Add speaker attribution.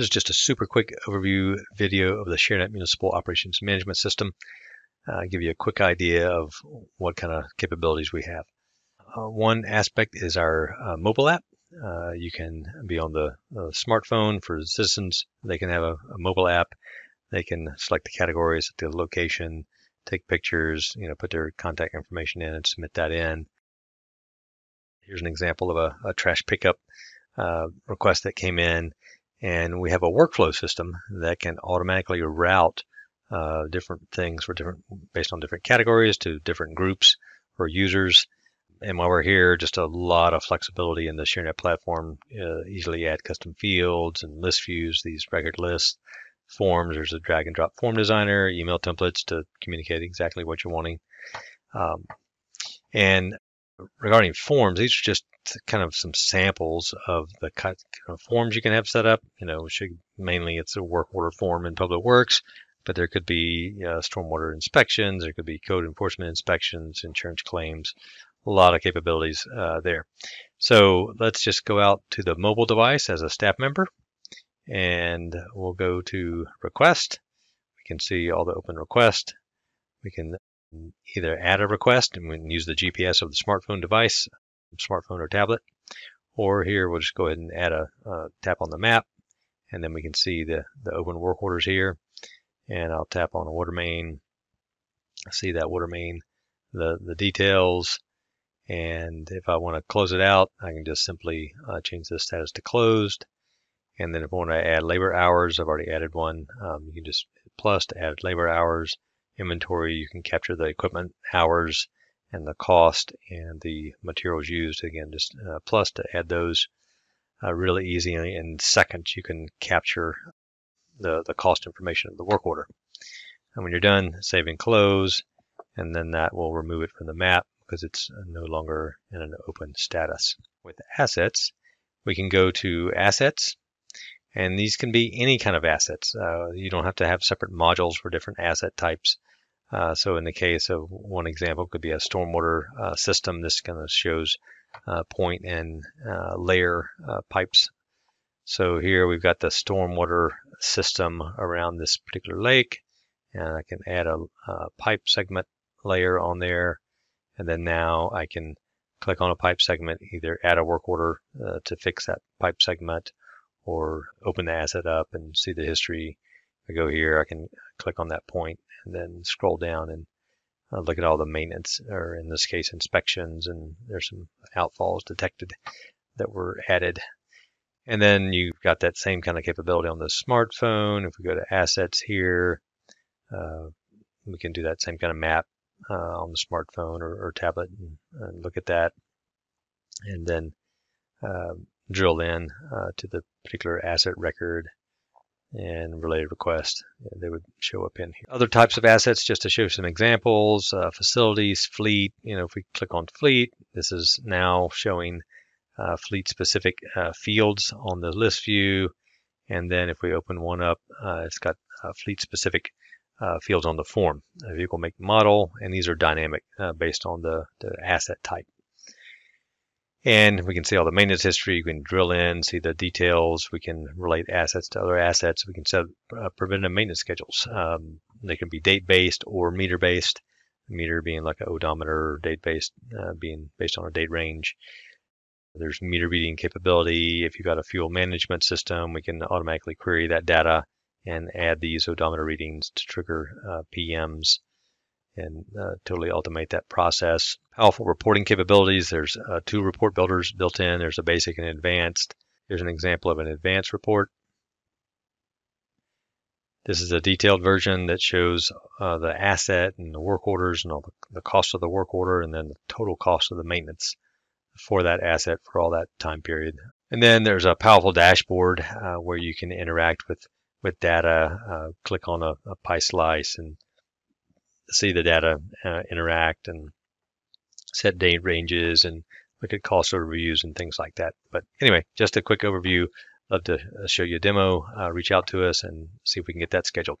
Speaker 1: This is just a super quick overview video of the ShareNet Municipal Operations Management System. Uh, give you a quick idea of what kind of capabilities we have. Uh, one aspect is our uh, mobile app. Uh, you can be on the smartphone for citizens. They can have a, a, mobile app. They can select the categories, the location, take pictures, you know, put their contact information in and submit that in. Here's an example of a, a trash pickup uh, request that came in and we have a workflow system that can automatically route uh, different things for different based on different categories to different groups or users. And while we're here, just a lot of flexibility in the ShareNet platform. Uh, easily add custom fields and list views, these record lists, forms. There's a drag and drop form designer, email templates to communicate exactly what you're wanting. Um, and regarding forms, these are just kind of some samples of the kind of forms you can have set up. You know, should, mainly it's a work order form in Public Works, but there could be uh, stormwater inspections, there could be code enforcement inspections, insurance claims, a lot of capabilities uh, there. So let's just go out to the mobile device as a staff member, and we'll go to request. We can see all the open requests. We can either add a request and we can use the GPS of the smartphone device, smartphone or tablet, or here we'll just go ahead and add a tap on the map and then we can see the, the open work orders here and I'll tap on a water main, see that water main, the, the details, and if I want to close it out, I can just simply uh, change the status to closed. And then if I want to add labor hours, I've already added one. Um, you can just plus to add labor hours inventory, you can capture the equipment hours and the cost and the materials used. Again, just uh, plus to add those uh, really easy. In seconds, you can capture the, the cost information of the work order. And when you're done, save and close, and then that will remove it from the map because it's no longer in an open status. With assets, we can go to assets and these can be any kind of assets. Uh, you don't have to have separate modules for different asset types. Uh, so in the case of one example, it could be a stormwater uh, system. This kind of shows uh, point and uh, layer uh, pipes. So here we've got the stormwater system around this particular lake, and I can add a, a pipe segment layer on there, and then now I can click on a pipe segment, either add a work order to fix that pipe segment, or open the asset up and see the history. I go here, I can click on that point and then scroll down and uh, look at all the maintenance, or in this case, inspections, and there's some outfalls detected that were added. And then you've got that same kind of capability on the smartphone. If we go to assets here, uh, we can do that same kind of map uh, on the smartphone or, or tablet and, and, look at that. And then uh, drill in uh, to the particular asset record and related request. They would show up in here. Other types of assets, just to show some examples, uh, facilities, fleet. You know, if we click on fleet, this is now showing uh, fleet specific uh, fields on the list view. And then if we open one up, uh, it's got uh, fleet specific uh, fields on the form, vehicle make model, and these are dynamic based on the, the asset type. And we can see all the maintenance history. You can drill in, see the details. We can relate assets to other assets. We can set uh, preventive maintenance schedules. Um, they can be date based or meter based. Meter being like an odometer, date based uh, being based on a date range. There's meter reading capability. If you've got a fuel management system, we can automatically query that data and add these odometer readings to trigger uh, PMs and uh, totally automate that process. Powerful reporting capabilities. There's uh, two report builders built in. There's a basic and advanced. Here's an example of an advanced report. This is a detailed version that shows uh, the asset and the work orders and all the, the cost of the work order and then the total cost of the maintenance for that asset for all that time period. And then there's a powerful dashboard uh, where you can interact with with data, uh, click on a, a pie slice and see the data uh, interact and set date ranges and look at cost overviews and things like that. But anyway, just a quick overview. Love to uh, show you a demo. Uh, reach out to us and see if we can get that scheduled.